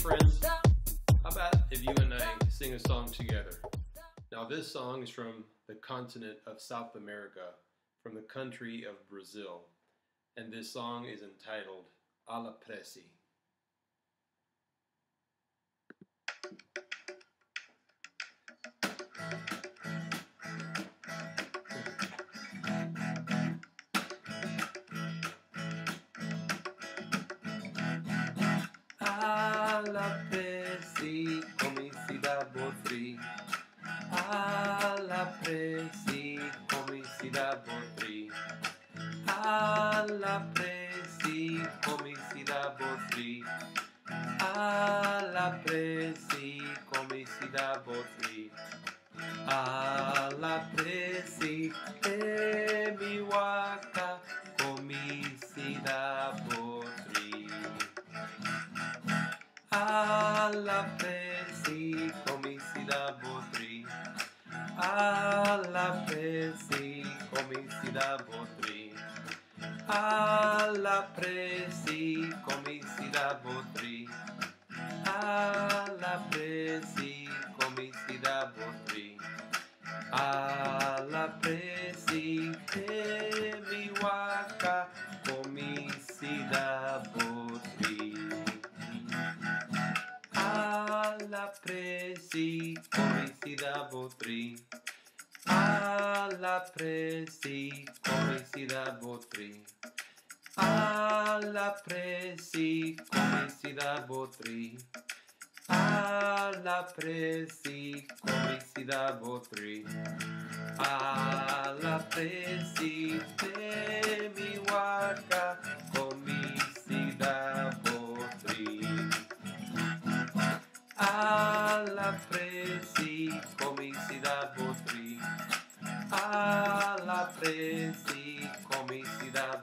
friends, how about if you and I sing a song together? Now, this song is from the continent of South America, from the country of Brazil, and this song is entitled A La si dà botri. Alla presi come si dà botri. Alla presi come si dà botri. Alla presi come si dà botri. Alla presi e mi waka botri alla presi come si dà botri alla presi come si dà botri alla presi botri alla presi come si botri alla presi come si dà botri alla presi come si dà botri alla presi come si dà botri alla presi te mi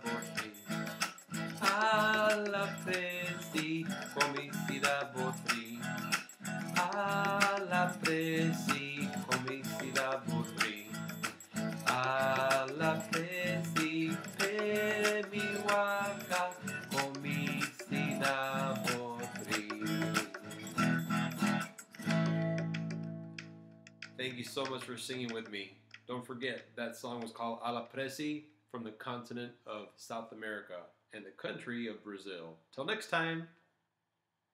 botri alla presi come si dà botri alla presi come si dà botri alla presi per mi come si dà botri Thank you so much for singing with me. Don't forget, that song was called Ala Presi from the continent of South America and the country of Brazil. Till next time.